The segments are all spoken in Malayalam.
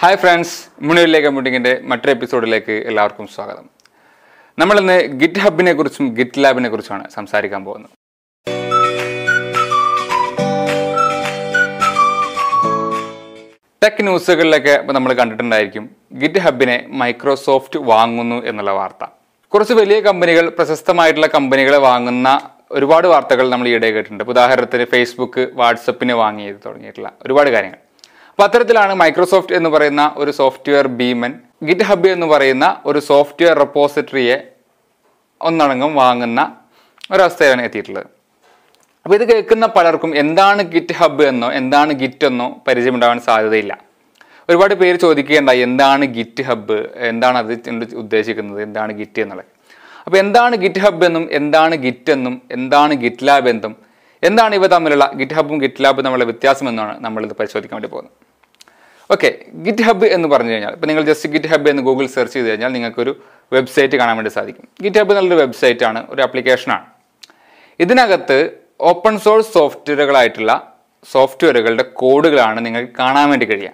ഹായ് ഫ്രണ്ട്സ് മുന്നിലേ കമ്പ്യൂട്ടിങ്ങിന്റെ മറ്റൊരു എപ്പിസോഡിലേക്ക് എല്ലാവർക്കും സ്വാഗതം. നമ്മളിന്ന് ഗിറ്റ് ഹബിനെ കുറിച്ചും ഗിറ്റ് ലാബിനെ കുറിച്ചുമാണ് സംസാരിക്കാൻ പോകുന്നത്. ടെക് ന്യൂസുകളിലൊക്കെ നമ്മൾ കണ്ടിട്ടുണ്ടായിരിക്കും ഗിറ്റ് ഹബിനെ മൈക്രോസോഫ്റ്റ് വാങ്ങുന്നു എന്നുള്ള വാർത്ത. കുറച്ച് വലിയ കമ്പനികൾ പ്രശസ്തമായിട്ടുള്ള കമ്പനികളെ വാങ്ങുന്ന ഒരുപാട് വാർത്തകൾ നമ്മൾ ഈയിടെ കേട്ടിട്ടുണ്ട്. ഉദാഹരണത്തിന് ഫേസ്ബുക്ക് വാട്സപ്പിനെ വാങ്ങിയത് തുടങ്ങിയിട്ടുള്ള ഒരുപാട് കാര്യങ്ങൾ. അപ്പൊ അത്തരത്തിലാണ് മൈക്രോസോഫ്റ്റ് എന്ന് പറയുന്ന ഒരു സോഫ്റ്റ്വെയർ ഭീമൻ ഗിറ്റ് ഹബ് എന്ന് പറയുന്ന ഒരു സോഫ്റ്റ്വെയർ റെപ്പോസിറ്ററിയെ ഒന്നടങ്കം വാങ്ങുന്ന ഒരവസ്ഥയാണ് എത്തിയിട്ടുള്ളത്. അപ്പോൾ ഇത് കേൾക്കുന്ന പലർക്കും എന്താണ് ഗിറ്റ് ഹബ് എന്നോ എന്താണ് ഗിറ്റ് എന്നോ പരിചയമുണ്ടാവാൻ സാധ്യതയില്ല. ഒരുപാട് പേര് ചോദിക്കുകയുണ്ടായി എന്താണ് ഗിറ്റ് ഹബ് എന്താണ് അത് ഉദ്ദേശിക്കുന്നത് എന്താണ് ഗിറ്റ് എന്നുള്ളത്. അപ്പോൾ എന്താണ് ഗിറ്റ് ഹബ് എന്നും എന്താണ് ഗിറ്റ് എന്നും എന്താണ് ഗിറ്റ് ലാബ് എന്നും എന്താണ് ഇവ തമ്മിലുള്ള ഗിറ്റ് ഹബും ഗിറ്റ് ലാബും തമ്മിലുള്ള വ്യത്യാസം എന്നാണ് നമ്മളിത് പരിശോധിക്കാൻ വേണ്ടി പോകുന്നത്. ഓക്കെ ഗിറ്റ് ഹബ് എന്ന് പറഞ്ഞു കഴിഞ്ഞാൽ ഇപ്പോൾ നിങ്ങൾ ജസ്റ്റ് ഗിറ്റ് ഹബ് എന്ന് ഗൂഗിൾ സെർച്ച് ചെയ്ത് കഴിഞ്ഞാൽ നിങ്ങൾക്കൊരു വെബ്സൈറ്റ് കാണാൻ വേണ്ടി സാധിക്കും. ഗിറ്റ് ഹബ് നല്ലൊരു ആണ് ഒരു ആപ്ലിക്കേഷനാണ് ഇതിനകത്ത് ഓപ്പൺ സോഴ്സ് സോഫ്റ്റ്വെയറുകളായിട്ടുള്ള സോഫ്റ്റ്വെയറുകളുടെ കോഡുകളാണ് നിങ്ങൾക്ക് കാണാൻ വേണ്ടി കഴിയുക.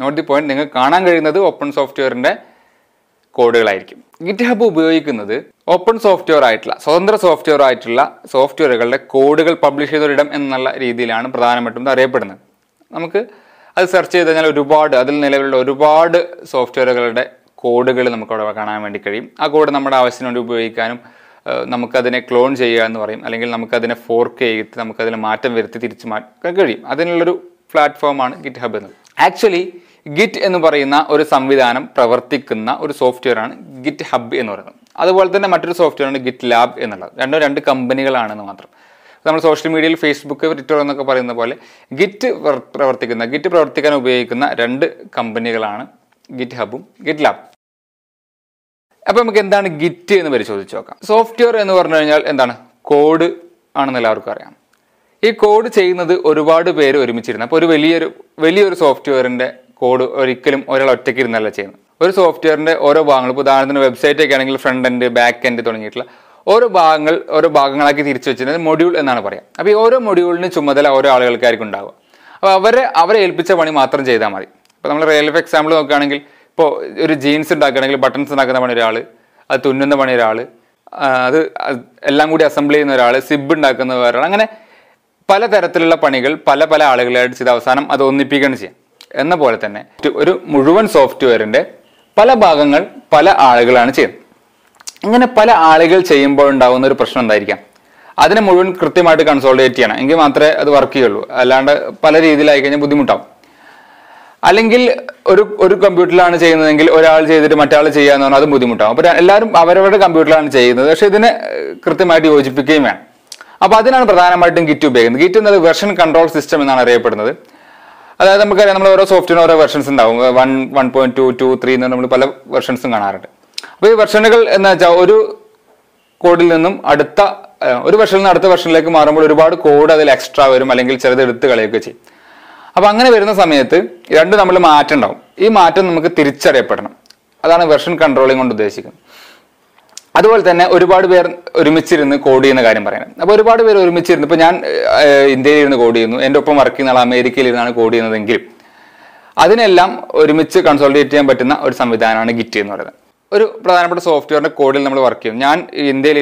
നോട്ട് ദി പോയിന്റ് നിങ്ങൾക്ക് കാണാൻ കഴിയുന്നത് ഓപ്പൺ സോഫ്റ്റ്വെയറിന്റെ കോഡുകളായിരിക്കും. ഗിറ്റ് ഹബ് ഉപയോഗിക്കുന്നത് ഓപ്പൺ സോഫ്റ്റ്വെയർ ആയിട്ടുള്ള സ്വതന്ത്ര സോഫ്റ്റ്വെയർ ആയിട്ടുള്ള സോഫ്റ്റ്വെയറുകളുടെ കോഡുകൾ പബ്ലിഷ് ചെയ്തൊരിടം എന്നുള്ള രീതിയിലാണ് പ്രധാനമായിട്ടും അറിയപ്പെടുന്നത്. നമുക്ക് അത് സെർച്ച് ചെയ്ത് കഴിഞ്ഞാൽ ഒരുപാട് അതിൽ നിലവിലുള്ള ഒരുപാട് സോഫ്റ്റ്വെയറുകളുടെ കോഡുകൾ നമുക്കവിടെ കാണാൻ വേണ്ടി കഴിയും. ആ കോഡ് നമ്മുടെ ആവശ്യത്തിന് വേണ്ടി ഉപയോഗിക്കാനും നമുക്കതിനെ ക്ലോൺ ചെയ്യുക എന്ന് പറയും. അല്ലെങ്കിൽ നമുക്കതിനെ ഫോർക്ക് ചെയ്ത് നമുക്കതിൽ മാറ്റം വരുത്തി തിരിച്ചു മാറ്റാൻ കഴിയും. അതിനുള്ളൊരു പ്ലാറ്റ്ഫോമാണ് ഗിറ്റ് ഹബ് എന്നത്. ആക്ച്വലി ഗിറ്റ് എന്ന് പറയുന്ന ഒരു സംവിധാനം പ്രവർത്തിക്കുന്ന ഒരു സോഫ്റ്റ്വെയർ ആണ് ഗിറ്റ് ഹബ് എന്ന് പറയുന്നത്. അതുപോലെ തന്നെ മറ്റൊരു സോഫ്റ്റ്വെയർ ആണ് ഗിറ്റ് ലാബ് എന്നുള്ളത്. രണ്ടും രണ്ട് കമ്പനികളാണെന്ന് മാത്രം. നമ്മൾ സോഷ്യൽ മീഡിയയിൽ ഫേസ്ബുക്ക് ട്വിറ്റർ എന്നൊക്കെ പറയുന്ന പോലെ ഗിറ്റ് പ്രവർത്തിക്കുന്ന ഗിറ്റ് പ്രവർത്തിക്കാൻ ഉപയോഗിക്കുന്ന രണ്ട് കമ്പനികളാണ് ഗിറ്റ് ഹബും ഗിറ്റ് ലാബ് അപ്പോൾ നമുക്ക് എന്താണ് ഗിറ്റ് എന്ന് പരിശോധിച്ച് നോക്കാം. സോഫ്റ്റ്വെയർ എന്ന് പറഞ്ഞു കഴിഞ്ഞാൽ എന്താണ്? കോഡ് ആണെന്ന് എല്ലാവർക്കും അറിയാം. ഈ കോഡ് ചെയ്യുന്നത് ഒരുപാട് പേര് ഒരുമിച്ചിരുന്നു. അപ്പോൾ ഒരു വലിയൊരു വലിയൊരു സോഫ്റ്റ്വെയറിന്റെ കോഡ് ഒരിക്കലും ഒരാൾ ഒറ്റയ്ക്ക് ഇരുന്നല്ല ചെയ്യുന്നത്. ഒരു സോഫ്റ്റ്വെയറിന്റെ ഓരോ ഭാഗങ്ങളും ഇപ്പോൾ ഉദാഹരണത്തിന് വെബ്സൈറ്റ് ഒക്കെ ആണെങ്കിൽ ഫ്രണ്ട് എൻഡ് ബാക്ക് എൻഡ് തുടങ്ങിയിട്ടുള്ള ഓരോ ഭാഗങ്ങൾ ഓരോ ഭാഗങ്ങളാക്കി തിരിച്ചു വെച്ചിരുന്നത് മൊഡ്യൂൾ എന്നാണ് പറയാം. അപ്പോൾ ഈ ഓരോ മൊഡ്യൂളിന് ചുമതല ഓരോ ആളുകൾക്കായിരിക്കും ഉണ്ടാവുക. അപ്പോൾ അവരെ അവരെ ഏൽപ്പിച്ച പണി മാത്രം ചെയ്താൽ മതി. ഇപ്പോൾ നമ്മൾ റിയൽ ലൈഫ് എക്സാമ്പിൾ നോക്കുകയാണെങ്കിൽ ഇപ്പോൾ ഒരു ജീൻസ് ഉണ്ടാക്കുകയാണെങ്കിൽ ബട്ടൺസ് ഉണ്ടാക്കുന്ന പണി ഒരാൾ അത് തുന്നുന്ന പണി ഒരാൾ അത് അത് എല്ലാം കൂടി അസംബിൾ ചെയ്യുന്ന ഒരാൾ സിബ് ഉണ്ടാക്കുന്ന ഒരാൾ അങ്ങനെ പല തരത്തിലുള്ള പണികൾ പല പല ആളുകളായിട്ട് ചെയ്ത് അവസാനം അത് ഒന്നിപ്പിക്കുകയാണ് ചെയ്യാം. എന്ന പോലെ തന്നെ ഒരു മുഴുവൻ സോഫ്റ്റ്വെയറിന്റെ പല ഭാഗങ്ങൾ പല ആളുകളാണ് ചെയ്യുന്നത്. ഇങ്ങനെ പല ആളുകൾ ചെയ്യുമ്പോൾ ഉണ്ടാകുന്ന ഒരു പ്രശ്നം എന്തായിരിക്കാം? അതിനെ മുഴുവൻ കൃത്യമായിട്ട് കൺസോൾട്ടേറ്റ് ചെയ്യണം. എങ്കിൽ മാത്രമേ അത് വർക്ക് ചെയ്യുള്ളൂ. അല്ലാണ്ട് പല രീതിയിലായി കഴിഞ്ഞാൽ ബുദ്ധിമുട്ടാവും. അല്ലെങ്കിൽ ഒരു ഒരു കമ്പ്യൂട്ടറിലാണ് ചെയ്യുന്നതെങ്കിൽ ഒരാൾ ചെയ്തിട്ട് മറ്റാൾ ചെയ്യാന്ന് പറഞ്ഞാൽ അത് ബുദ്ധിമുട്ടാവും. അപ്പോൾ എല്ലാവരും അവരവരുടെ കമ്പ്യൂട്ടറിലാണ് ചെയ്യുന്നത്. പക്ഷേ ഇതിനെ കൃത്യമായിട്ട് യോജിപ്പിക്കുകയും വേണം. അപ്പോൾ അതിനാണ് പ്രധാനമായിട്ടും ഗിറ്റ് ഉപയോഗിക്കുന്നത്. ഗിറ്റ് എന്നത് വെർഷൻ കൺട്രോൾ സിസ്റ്റം എന്നാണ് അറിയപ്പെടുന്നത്. അതായത് നമുക്കറിയാം നമ്മൾ ഓരോ സോഫ്റ്റ്വെയർ ഓരോ വെർഷൻസ് ഉണ്ടാവും. One one point two two three എന്ന് നമ്മൾ പല വെർഷൻസും കാണാറുണ്ട്. അപ്പൊ ഈ വെർഷനുകൾ എന്ന് വെച്ചാൽ ഒരു കോഡിൽ നിന്നും അടുത്ത ഒരു വെർഷനിൽ നിന്ന് അടുത്ത വെർഷനിലേക്ക് മാറുമ്പോൾ ഒരുപാട് കോഡ് അതിൽ എക്സ്ട്രാ വരും അല്ലെങ്കിൽ ചിലത് എടുത്ത് കളയൊക്കെ ചെയ്യും. അപ്പൊ അങ്ങനെ വരുന്ന സമയത്ത് രണ്ട് നമ്മൾ മാറ്റം ഉണ്ടാവും. ഈ മാറ്റം നമുക്ക് തിരിച്ചറിയപ്പെടണം. അതാണ് വെർഷൻ കൺട്രോളിംഗ് കൊണ്ട് ഉദ്ദേശിക്കുന്നത്. അതുപോലെ തന്നെ ഒരുപാട് പേർ ഒരുമിച്ചിരുന്ന് കോഡ് ചെയ്യുന്ന കാര്യം പറയുന്നത്. അപ്പോൾ ഒരുപാട് പേർ ഒരുമിച്ചിരുന്ന് ഇപ്പോൾ ഞാൻ ഇന്ത്യയിൽ ഇരുന്ന് കോഡ് ചെയ്യുന്നു. എന്റെ ഒപ്പം വർക്ക് ചെയ്യുന്ന ആൾ അമേരിക്കയിൽ ഇരുന്നാണ് കോഡ് ചെയ്യുന്നതെങ്കിൽ അതിനെല്ലാം ഒരുമിച്ച് കൺസോൾട്ടേറ്റ് ചെയ്യാൻ പറ്റുന്ന ഒരു സംവിധാനമാണ് ഗിറ്റ് എന്ന് പറയുന്നത്. ഒരു പ്രധാനപ്പെട്ട സോഫ്റ്റ്വെയറിന്റെ കോഡിൽ നമ്മൾ വർക്ക് ചെയ്യും. ഞാൻ ഇന്ത്യയിൽ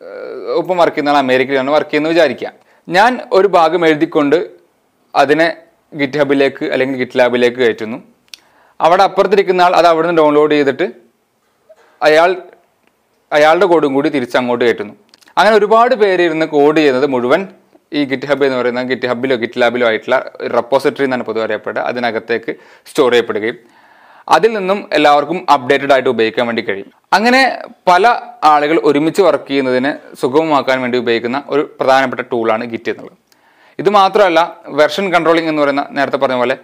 ഏഹ്, ഒപ്പം വർക്ക് ചെയ്യുന്ന ആൾ അമേരിക്കയിലാണ് വർക്ക് ചെയ്യുന്നത് വിചാരിക്കുക. ഞാൻ ഒരു ഭാഗം എഴുതിക്കൊണ്ട് അതിനെ ഗിറ്റ് ഹബിലേക്ക് അല്ലെങ്കിൽ ഗിറ്റ് ലാബിലേക്ക് കയറ്റുന്നു. അവിടെ അപ്പുറത്തിരിക്കുന്ന ആൾ അത് അവിടെ നിന്ന് ഡൗൺലോഡ് ചെയ്തിട്ട് അയാൾ അയാളുടെ കോഡും കൂടി തിരിച്ചങ്ങോട്ട് കയറ്റുന്നു. അങ്ങനെ ഒരുപാട് പേര് ഇരുന്ന് കോഡ് ചെയ്യുന്നത് മുഴുവൻ ഈ ഗിറ്റ് ഹബ് എന്ന് പറയുന്ന ഗിറ്റ് ഹബിലോ ഗിറ്റ് ലാബിലോ ആയിട്ടുള്ള റെപ്പോസിറ്ററി എന്നാണ് പൊതുവെ അറിയപ്പെടുക. അതിനകത്തേക്ക് സ്റ്റോർ ചെയ്യപ്പെടുകയും അതിൽ നിന്നും എല്ലാവർക്കും അപ്ഡേറ്റഡ് ആയിട്ട് ഉപയോഗിക്കാൻ വേണ്ടി കഴിയും. അങ്ങനെ പല ആളുകൾ ഒരുമിച്ച് വർക്ക് ചെയ്യുന്നതിന് സുഗമമാക്കാൻ വേണ്ടി ഉപയോഗിക്കുന്ന ഒരു പ്രധാനപ്പെട്ട ടൂളാണ് ഗിറ്റ് എന്നുള്ളത്. ഇത് മാത്രമല്ല വെർഷൻ കൺട്രോളിംഗ് എന്ന് പറയുന്ന നേരത്തെ പറഞ്ഞ പോലെ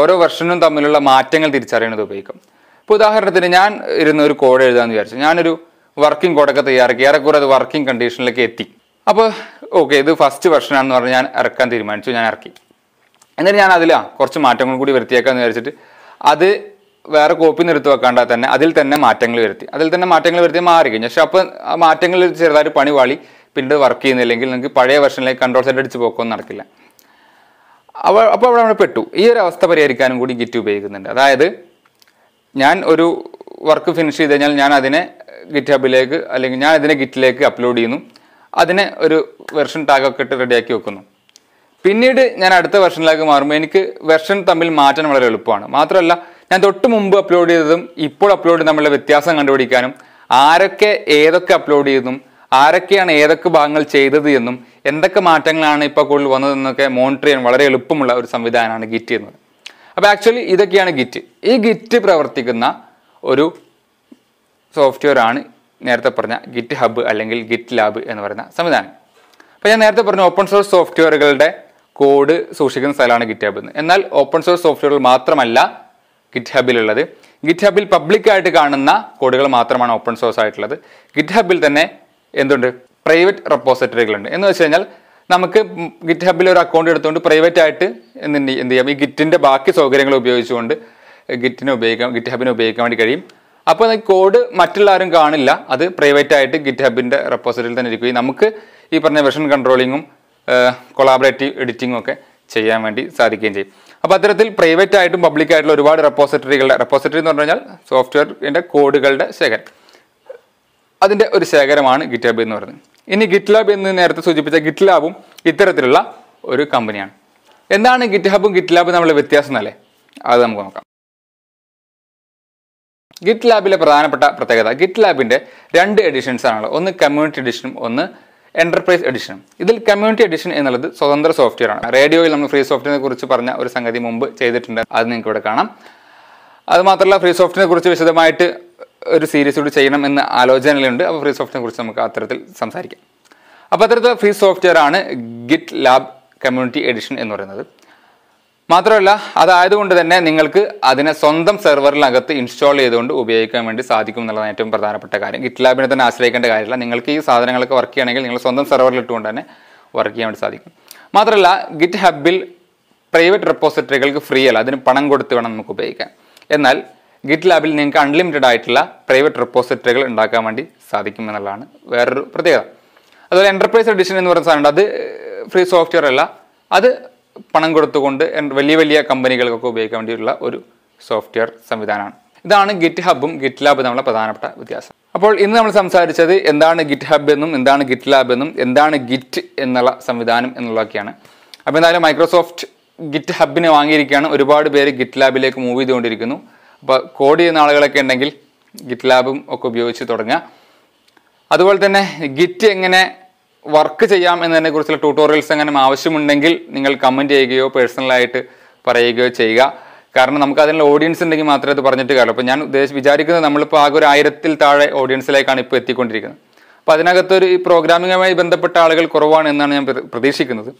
ഓരോ വെർഷനും തമ്മിലുള്ള മാറ്റങ്ങൾ തിരിച്ചറിയുന്നത് ഉപയോഗിക്കും. ഇപ്പോൾ ഉദാഹരണത്തിന് ഞാൻ ഇരുന്ന ഒരു കോഡ് എഴുതാമെന്ന് വിചാരിച്ചു. ഞാനൊരു വർക്കിംഗ് കോഡൊക്കെ തയ്യാറാക്കി ഏറെക്കുറെ അത് വർക്കിംഗ് കണ്ടീഷനിലേക്ക് എത്തി. അപ്പോൾ ഓക്കെ ഇത് ഫസ്റ്റ് വെർഷനാണെന്ന് പറഞ്ഞ് ഞാൻ ഇറക്കാൻ തീരുമാനിച്ചു ഞാൻ ഇറക്കി. എന്നിട്ട് ഞാൻ അതിലാ കുറച്ച് മാറ്റങ്ങൾ കൂടി വരുത്തിയേക്കാന്ന് വിചാരിച്ചിട്ട് അത് വേറെ കോപ്പി നിർത്തി വെക്കാണ്ട തന്നെ അതിൽ തന്നെ മാറ്റങ്ങൾ വരുത്തി. അതിൽ തന്നെ മാറ്റങ്ങൾ വരുത്തി മാറി കഴിഞ്ഞു പക്ഷെ അപ്പോൾ ആ മാറ്റങ്ങൾ ചെറുതായിട്ട് പണി വാളി പിന്നീട് വർക്ക് ചെയ്യുന്നില്ലെങ്കിൽ നിങ്ങൾക്ക് പഴയ വെർഷനിലേക്ക് കൺട്രോൾ സെറ്റ് അടിച്ച് പോക്കൊന്നും നടക്കില്ല. അവ അപ്പോൾ അവിടെ നമ്മൾ പെട്ടു. ഈ ഒരു അവസ്ഥ പരിഹരിക്കാനും കൂടി ഗിറ്റ് ഉപയോഗിക്കുന്നുണ്ട്. അതായത് ഞാൻ ഒരു വർക്ക് ഫിനിഷ് ചെയ്ത് കഴിഞ്ഞാൽ ഞാൻ അതിനെ ഗിറ്റ് ഹബിലേക്ക് അല്ലെങ്കിൽ ഞാൻ അതിനെ ഗിറ്റിലേക്ക് അപ്ലോഡ് ചെയ്യുന്നു. അതിനെ ഒരു വെർഷൻ ടാഗൊക്കെ ഇട്ട് റെഡിയാക്കി വെക്കുന്നു. പിന്നീട് ഞാൻ അടുത്ത വെർഷനിലേക്ക് മാറുമ്പോൾ എനിക്ക് വെർഷൻ തമ്മിൽ മാറ്റാൻ വളരെ എളുപ്പമാണ്. മാത്രമല്ല ഞാൻ തൊട്ട് മുമ്പ് അപ്ലോഡ് ചെയ്തതും ഇപ്പോൾ അപ്ലോഡ് ചെയ്ത് തമ്മിലുള്ള വ്യത്യാസം കണ്ടുപിടിക്കാനും ആരൊക്കെ ഏതൊക്കെ അപ്ലോഡ് ചെയ്തതും ആരൊക്കെയാണ് ഏതൊക്കെ ഭാഗങ്ങൾ ചെയ്തത് എന്നും എന്തൊക്കെ മാറ്റങ്ങളാണ് ഇപ്പോൾ കൂടുതൽ വന്നതെന്നൊക്കെ മോണിറ്റർ ചെയ്യാൻ വളരെ എളുപ്പമുള്ള ഒരു സംവിധാനമാണ് ഗിറ്റ് എന്നത്. അപ്പോൾ ആക്ച്വലി ഇതൊക്കെയാണ് ഗിറ്റ് ഈ ഗിറ്റ് പ്രവർത്തിക്കുന്ന ഒരു സോഫ്റ്റ്വെയർ ആണ് നേരത്തെ പറഞ്ഞ ഗിറ്റ് ഹബ്ബ് അല്ലെങ്കിൽ ഗിറ്റ് ലാബ് എന്ന് പറയുന്ന സംവിധാനം. അപ്പോൾ ഞാൻ നേരത്തെ പറഞ്ഞ ഓപ്പൺ സോഴ്സ് സോഫ്റ്റ്വെയറുകളുടെ കോഡ് സൂക്ഷിക്കുന്ന സ്ഥലമാണ് ഗിറ്റ് ഹബ് എന്ന്. എന്നാൽ ഓപ്പൺ സോഴ്സ് സോഫ്റ്റ്വെയറുകൾ മാത്രമല്ല ഗിറ്റ് ഹബിലുള്ളത് ഗിറ്റ് ഹബിൽ പബ്ലിക്കായിട്ട് കാണുന്ന കോഡുകൾ മാത്രമാണ് ഓപ്പൺ സോഴ്സ് ആയിട്ടുള്ളത്. ഗിറ്റ് ഹബിൽ തന്നെ എന്തുണ്ട്? പ്രൈവറ്റ് റെപ്പോസിറ്ററികളുണ്ട് എന്ന് വെച്ച് കഴിഞ്ഞാൽ നമുക്ക് ഗിറ്റ് ഹബിൽ ഒരു അക്കൗണ്ട് എടുത്തുകൊണ്ട് പ്രൈവറ്റ് ആയിട്ട് എന്ത് ചെയ്യാം? ഈ ഗിറ്റിന്റെ ബാക്കി സൗകര്യങ്ങൾ ഉപയോഗിച്ചുകൊണ്ട് ഗിറ്റിനെ ഉപയോഗിക്കാം ഗിറ്റ് ഹബിനെ ഉപയോഗിക്കാൻ വേണ്ടി കഴിയും. അപ്പോൾ ഈ കോഡ് മറ്റുള്ളവരും കാണില്ല. അത് പ്രൈവറ്റ് ആയിട്ട് ഗിറ്റ് ഹബിന്റെ റെപ്പോസിറ്ററിൽ തന്നെ ഇരിക്കുകയും നമുക്ക് ഈ പറഞ്ഞ വെർഷൻ കൺട്രോളിങ്ങും കൊളാബറേറ്റീവ് എഡിറ്റിങ്ങും ഒക്കെ ചെയ്യാൻ വേണ്ടി സാധിക്കുകയും ചെയ്യും. അപ്പോൾ അത്തരത്തിൽ പ്രൈവറ്റ് ആയിട്ടും പബ്ലിക് ആയിട്ടുള്ള ഒരുപാട് റെപ്പോസിറ്ററികളുടെ റെപ്പോസിറ്ററി എന്ന് പറഞ്ഞു കഴിഞ്ഞാൽ സോഫ്റ്റ്വെയറിന്റെ കോഡുകളുടെ ശേഖരം. അതിന്റെ ഒരു ശേഖരമാണ് ഗിറ്റ് എന്ന് പറയുന്നത്. ഇനി ഗിറ്റ് ലാബ് എന്ന് നേരത്തെ സൂചിപ്പിച്ച ഗിറ്റ് ലാബും ഇത്തരത്തിലുള്ള ഒരു കമ്പനിയാണ് എന്താണ് ഗിറ്റ് ഹബും ഗിറ്റ് ലാബും തമ്മിലുള്ള വ്യത്യാസം എന്നല്ലേ? അത് നമുക്ക് നോക്കാം. ഗിറ്റ് ലാബിലെ പ്രധാനപ്പെട്ട പ്രത്യേകത ഗിറ്റ് ലാബിന്റെ രണ്ട് എഡിഷൻസ് ആണുള്ളത്. ഒന്ന് കമ്മ്യൂണിറ്റി എഡിഷനും ഒന്ന് എന്റർപ്രൈസ് എഡിഷൻ ഇതിൽ കമ്മ്യൂണിറ്റി എഡിഷൻ എന്നുള്ളത് സ്വതന്ത്ര സോഫ്റ്റ്വെയർ ആണ്. റേഡിയോയിൽ നമ്മൾ ഫ്രീ സോഫ്റ്റ്വെയറിനെ കുറിച്ച് പറഞ്ഞ ഒരു സംഗതി മുമ്പ് ചെയ്തിട്ടുണ്ട്. അത് നിങ്ങൾക്ക് ഇവിടെ കാണാം. അത് മാത്രമല്ല ഫ്രീ സോഫ്റ്റ്വെയറിനെ കുറിച്ച് വിശദമായിട്ട് ഒരു സീരീസ് കൂടി ചെയ്യണം എന്ന ആലോചനയിലുണ്ട്. അപ്പോൾ ഫ്രീ സോഫ്റ്റ്വെയറിനെ കുറിച്ച് നമുക്ക് അത്തരത്തിൽ സംസാരിക്കാം. അപ്പോൾ അത്തരത്തിലുള്ള ഫ്രീ സോഫ്റ്റ്വെയർ ആണ് ഗിറ്റ് ലാബ് കമ്മ്യൂണിറ്റി എഡിഷൻ എന്ന് പറയുന്നത്. മാത്രമല്ല അതായതുകൊണ്ട് തന്നെ നിങ്ങൾക്ക് അതിനെ സ്വന്തം സെർവറിനകത്ത് ഇൻസ്റ്റാൾ ചെയ്തുകൊണ്ട് ഉപയോഗിക്കാൻ വേണ്ടി സാധിക്കും എന്നുള്ളതാണ് ഏറ്റവും പ്രധാനപ്പെട്ട കാര്യം. ഗിറ്റ് ലാബിനെ തന്നെ ആശ്രയിക്കേണ്ട കാര്യമില്ല. നിങ്ങൾക്ക് ഈ സാധനങ്ങളൊക്കെ വർക്ക് ചെയ്യണമെങ്കിൽ നിങ്ങൾ സ്വന്തം സെർവറിൽ ഇട്ടുകൊണ്ട് തന്നെ വർക്ക് ചെയ്യാൻ വേണ്ടി സാധിക്കും. മാത്രമല്ല ഗിറ്റ് ഹബിൽ പ്രൈവറ്റ് റെപ്പോസിറ്ററികൾക്ക് ഫ്രീ അല്ല. അതിന് പണം കൊടുത്ത് വേണം നമുക്ക് ഉപയോഗിക്കാൻ. എന്നാൽ ഗിറ്റ് ലാബിൽ നിങ്ങൾക്ക് അൺലിമിറ്റഡ് ആയിട്ടുള്ള പ്രൈവറ്റ് റെപ്പോസിറ്ററികൾ ഉണ്ടാക്കാൻ വേണ്ടി സാധിക്കും എന്നുള്ളതാണ് വേറൊരു പ്രത്യേകത. അതുപോലെ എന്റർപ്രൈസ് എഡിഷൻ എന്ന് പറയുന്ന സാധനമുണ്ട് അത് ഫ്രീ സോഫ്റ്റ്വെയർ അല്ല. അത് പണം കൊടുത്തുകൊണ്ട് വലിയ വലിയ കമ്പനികൾക്കൊക്കെ ഉപയോഗിക്കാൻ വേണ്ടിയുള്ള ഒരു സോഫ്റ്റ്വെയർ സംവിധാനമാണ്. ഇതാണ് ഗിറ്റ് ഹബും ഗിറ്റ് ലാബും തമ്മിലുള്ള പ്രധാനപ്പെട്ട വ്യത്യാസം. അപ്പോൾ ഇന്ന് നമ്മൾ സംസാരിച്ചത് എന്താണ് ഗിറ്റ് ഹബ് എന്നും എന്താണ് ഗിറ്റ് ലാബ് എന്നും എന്താണ് ഗിറ്റ് എന്നുള്ള സംവിധാനം എന്നുള്ളതൊക്കെയാണ്. അപ്പോൾ എന്തായാലും മൈക്രോസോഫ്റ്റ് ഗിറ്റ് ഹബിനെ വാങ്ങിയിരിക്കുകയാണ്. ഒരുപാട് പേര് ഗിറ്റ് ലാബിലേക്ക് മൂവ് ചെയ്തുകൊണ്ടിരിക്കുന്നു. അപ്പോൾ കോഡ് ചെയ്യുന്ന ആളുകളൊക്കെ ഉണ്ടെങ്കിൽ ഗിറ്റ് ലാബും ഒക്കെ ഉപയോഗിച്ച് തുടങ്ങുക. അതുപോലെ തന്നെ ഗിറ്റ് എങ്ങനെ വർക്ക് ചെയ്യാം എന്നതിനെ കുറിച്ചുള്ള ട്യൂട്ടോറിയൽസ് എങ്ങനെ ആവശ്യമുണ്ടെങ്കിൽ നിങ്ങൾ കമന്റ് ചെയ്യുകയോ പേഴ്സണലായിട്ട് പറയുകയോ ചെയ്യുക. കാരണം നമുക്ക് അതിനുള്ള ഓഡിയൻസ് ഉണ്ടെങ്കിൽ മാത്രമേ അത് പറഞ്ഞിട്ട് കാര്യമുള്ളൂ. അപ്പോൾ ഞാൻ ഉദ്ദേശിച്ച് വിചാരിക്കുന്നത് നമ്മളിപ്പോൾ ആകെ ഒരു ആയിരത്തിൽ താഴെ ഓഡിയൻസിലേക്കാണ് ഇപ്പോൾ എത്തിക്കൊണ്ടിരിക്കുന്നത്. അപ്പോൾ അതിനകത്തൊരു പ്രോഗ്രാമിങ്ങുമായി ബന്ധപ്പെട്ട ആളുകൾ കുറവാണ് എന്നാണ് ഞാൻ പ്രതീക്ഷിക്കുന്നത്.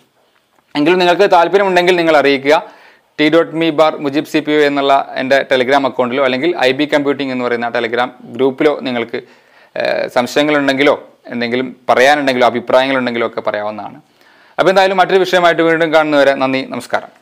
എങ്കിലും നിങ്ങൾക്ക് താല്പര്യമുണ്ടെങ്കിൽ നിങ്ങൾ അറിയിക്കുക. T dot me bar Mujib C P O എന്നുള്ള എന്റെ ടെലിഗ്രാം അക്കൗണ്ടിലോ അല്ലെങ്കിൽ ഐ ബി കമ്പ്യൂട്ടിംഗ് എന്ന് പറയുന്ന ടെലിഗ്രാം ഗ്രൂപ്പിലോ നിങ്ങൾക്ക് സംശയങ്ങളുണ്ടെങ്കിലോ എന്തെങ്കിലും പറയാനുണ്ടെങ്കിലോ അഭിപ്രായങ്ങളുണ്ടെങ്കിലോ ഒക്കെ പറയാവുന്നതാണ്. അപ്പോൾ എന്തായാലും മറ്റൊരു വിഷയമായിട്ട് വീണ്ടും കാണുന്നവരെ നന്ദി നമസ്കാരം.